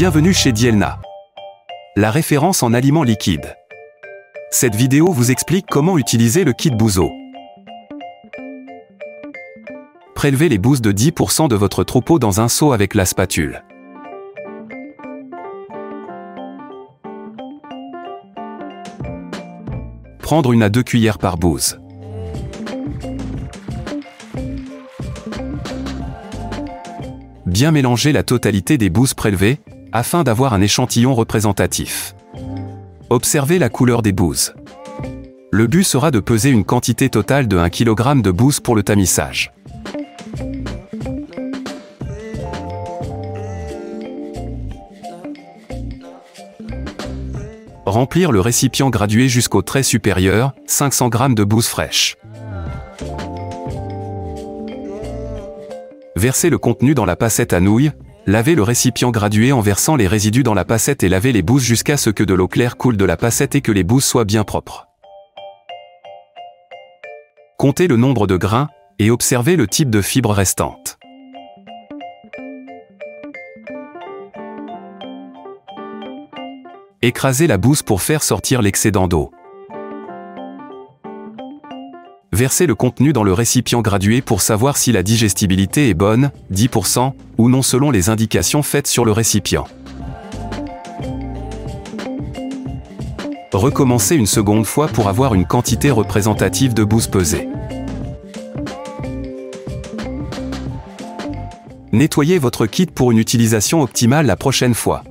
Bienvenue chez Dielna. La référence en aliments liquides. Cette vidéo vous explique comment utiliser le kit Bouzo. Prélevez les bouses de 10% de votre troupeau dans un seau avec la spatule. Prendre une à deux cuillères par bouse. Bien mélanger la totalité des bouses prélevées, afin d'avoir un échantillon représentatif. Observez la couleur des bouses. Le but sera de peser une quantité totale de 1 kg de bouse pour le tamissage. Remplir le récipient gradué jusqu'au trait supérieur, 500 g de bouse fraîche. Versez le contenu dans la passette à nouilles, lavez le récipient gradué en versant les résidus dans la passette et lavez les bouses jusqu'à ce que de l'eau claire coule de la passette et que les bouses soient bien propres. Comptez le nombre de grains, et observez le type de fibres restantes. Écrasez la bouse pour faire sortir l'excédent d'eau. Versez le contenu dans le récipient gradué pour savoir si la digestibilité est bonne, 10%, ou non selon les indications faites sur le récipient. Recommencez une seconde fois pour avoir une quantité représentative de bouse pesée. Nettoyez votre kit pour une utilisation optimale la prochaine fois.